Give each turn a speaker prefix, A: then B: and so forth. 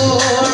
A: Oh.